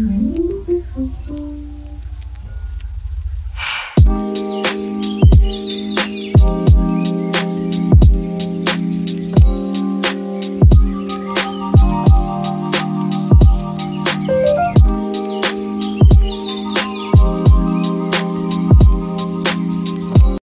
Mm-hmm.